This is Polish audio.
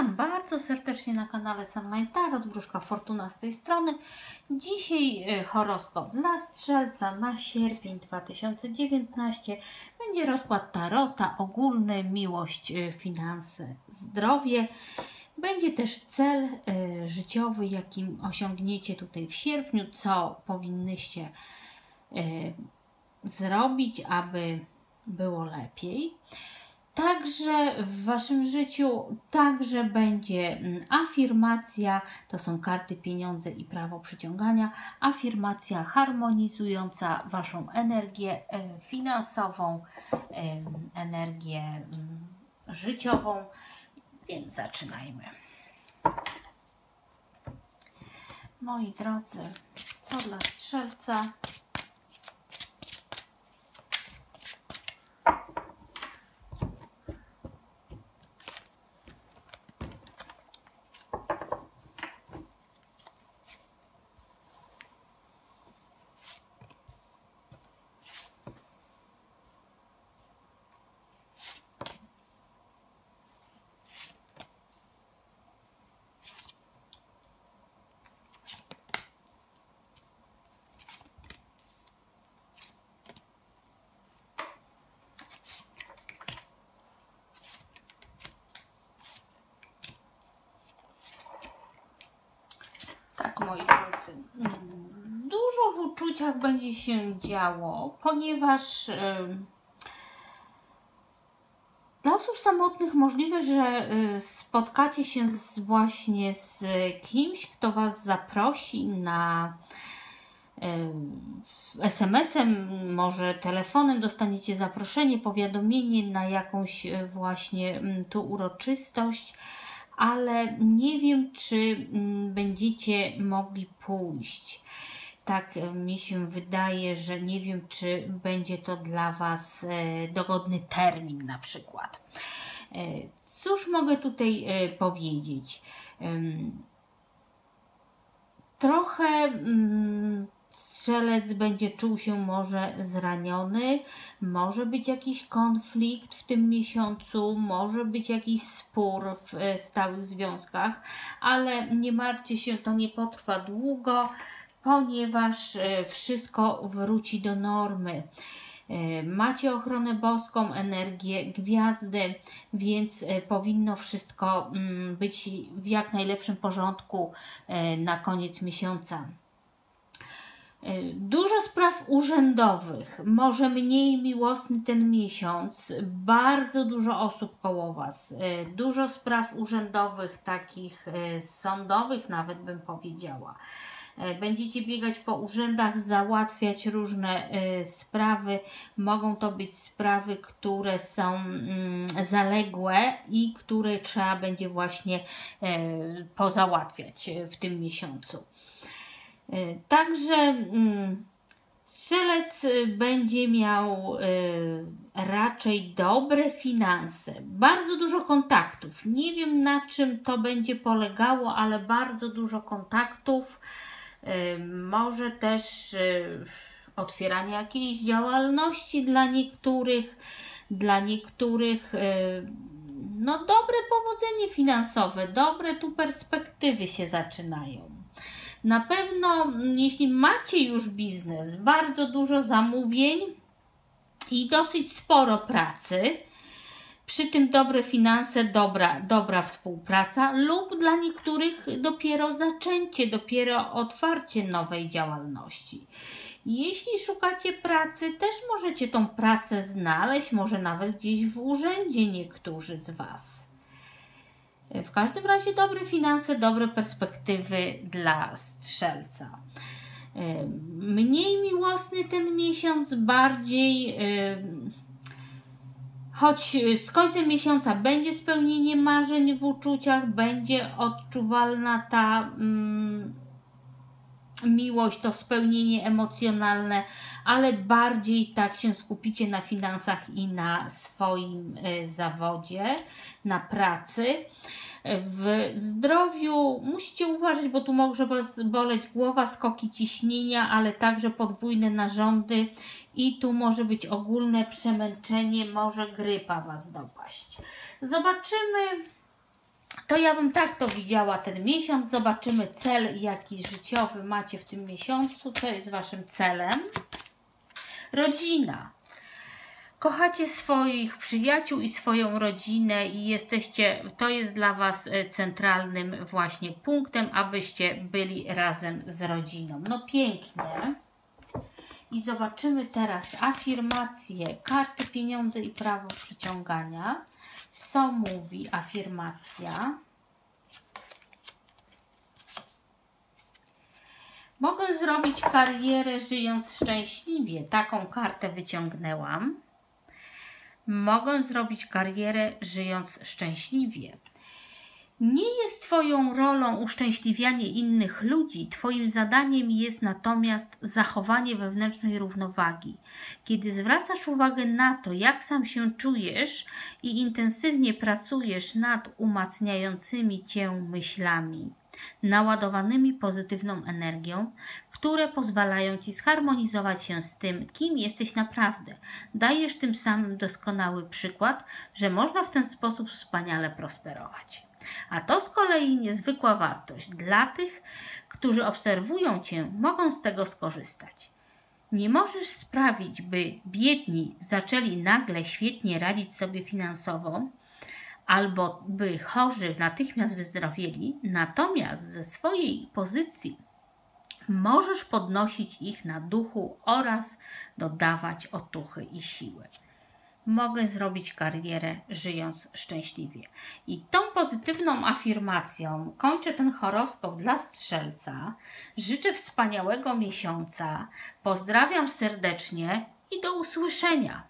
Witam bardzo serdecznie na kanale Sunline Tarot, Wróżka Fortuna z tej strony. Dzisiaj e, horoskop dla Strzelca na sierpień 2019. Będzie rozkład Tarota, ogólny, miłość, e, finanse, zdrowie. Będzie też cel e, życiowy, jakim osiągniecie tutaj w sierpniu, co powinnyście zrobić, aby było lepiej. Także w Waszym życiu także będzie mm, afirmacja, to są karty pieniądze i prawo przyciągania, afirmacja harmonizująca Waszą energię e, finansową, energię mm, życiową, więc zaczynajmy. Moi drodzy, co dla strzelca? Tak, moi drodzy. Dużo w uczuciach będzie się działo, ponieważ dla osób samotnych możliwe, że y, spotkacie się z, właśnie z kimś, kto Was zaprosi na SMS-em, może telefonem dostaniecie zaproszenie, powiadomienie na jakąś y, właśnie tu uroczystość ale nie wiem, czy mm, będziecie mogli pójść. Tak e, mi się wydaje, że nie wiem, czy będzie to dla Was e, dogodny termin na przykład. E, cóż mogę tutaj powiedzieć? Trochę mm, strzelec będzie czuł się może zraniony, może być jakiś konflikt w tym miesiącu, może być jakiś spór w e, stałych związkach, ale nie martwcie się, to nie potrwa długo, ponieważ e, wszystko wróci do normy. E, macie ochronę boską, energię gwiazdy, więc powinno wszystko mm, być w jak najlepszym porządku na koniec miesiąca. E, dużo spraw urzędowych, może mniej miłosny ten miesiąc, bardzo dużo osób koło Was, e, dużo spraw urzędowych, takich e, sądowych nawet bym powiedziała. Będziecie biegać po urzędach, załatwiać różne sprawy. Mogą to być sprawy, które są mm, zaległe i które trzeba będzie właśnie pozałatwiać w tym miesiącu. Y, także mm, strzelec y, będzie miał y, raczej dobre finanse, bardzo dużo kontaktów. Nie wiem na czym to będzie polegało, ale bardzo dużo kontaktów. Może też otwieranie jakiejś działalności dla niektórych, dla niektórych no dobre powodzenie finansowe, dobre tu perspektywy się zaczynają. Na pewno, mm, jeśli macie już biznes, bardzo dużo zamówień i dosyć sporo pracy, przy tym dobre finanse, dobra, dobra współpraca lub dla niektórych dopiero zaczęcie, dopiero otwarcie nowej działalności. Jeśli szukacie pracy, też możecie tą pracę znaleźć, może nawet gdzieś w urzędzie niektórzy z Was. W każdym razie dobre finanse, dobre perspektywy dla strzelca. Mniej miłosny ten miesiąc, bardziej choć z końcem miesiąca będzie spełnienie marzeń w uczuciach, będzie odczuwalna ta mm, miłość, to spełnienie emocjonalne, ale bardziej tak się skupicie na finansach i na swoim y, zawodzie, na pracy. W zdrowiu musicie uważać, bo tu może boleć głowa, skoki ciśnienia, ale także podwójne narządy i tu może być ogólne przemęczenie, może grypa Was dopaść. Zobaczymy To ja bym tak to widziała ten miesiąc. Zobaczymy cel, jaki życiowy macie w tym miesiącu. Co jest Waszym celem? Rodzina. Kochacie swoich przyjaciół i swoją rodzinę i jesteście, to jest dla Was e, centralnym właśnie punktem, abyście byli razem z rodziną. No pięknie. I zobaczymy teraz afirmację karty pieniądze i prawo przyciągania. Co mówi afirmacja? Mogę zrobić karierę żyjąc szczęśliwie. Taką kartę wyciągnęłam. Mogę zrobić karierę żyjąc szczęśliwie. Nie jest Twoją rolą uszczęśliwianie innych ludzi, Twoim zadaniem jest natomiast zachowanie wewnętrznej równowagi. Kiedy zwracasz uwagę na to, jak sam się czujesz i intensywnie pracujesz nad umacniającymi Cię myślami, naładowanymi pozytywną energią, które pozwalają Ci zharmonizować się z tym, kim jesteś naprawdę. Dajesz tym samym doskonały przykład, że można w ten sposób wspaniale prosperować. A to z kolei niezwykła wartość. Dla tych, którzy obserwują Cię, mogą z tego skorzystać. Nie możesz sprawić, by biedni zaczęli nagle świetnie radzić sobie finansowo, albo by chorzy natychmiast wyzdrowieli, natomiast ze swojej pozycji możesz podnosić ich na duchu oraz dodawać otuchy i siły mogę zrobić karierę żyjąc szczęśliwie. I tą pozytywną afirmacją kończę ten horoskop dla strzelca. Życzę wspaniałego miesiąca. Pozdrawiam serdecznie i do usłyszenia.